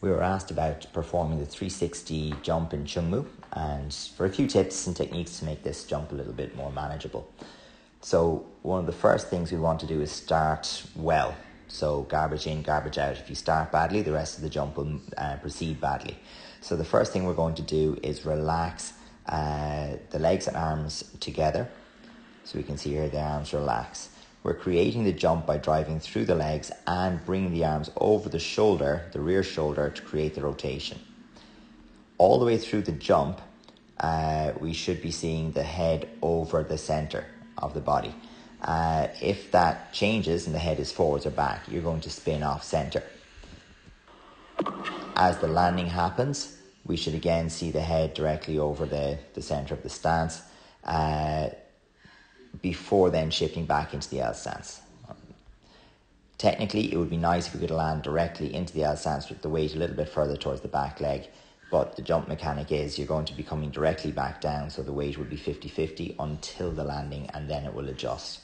we were asked about performing the 360 jump in Choong Moo and for a few tips and techniques to make this jump a little bit more manageable. So, one of the first things we want to do is start well. So, garbage in, garbage out. If you start badly, the rest of the jump will uh, proceed badly. So, the first thing we're going to do is relax uh, the legs and arms together. So, we can see here the arms relax. We're creating the jump by driving through the legs and bringing the arms over the shoulder, the rear shoulder, to create the rotation. All the way through the jump, uh, we should be seeing the head over the center of the body. Uh, if that changes and the head is forwards or back, you're going to spin off center. As the landing happens, we should again see the head directly over the, the center of the stance. Uh, before then shifting back into the L stance. Technically, it would be nice if we could land directly into the L stance with the weight a little bit further towards the back leg, but the jump mechanic is you're going to be coming directly back down, so the weight would be 50 50 until the landing and then it will adjust.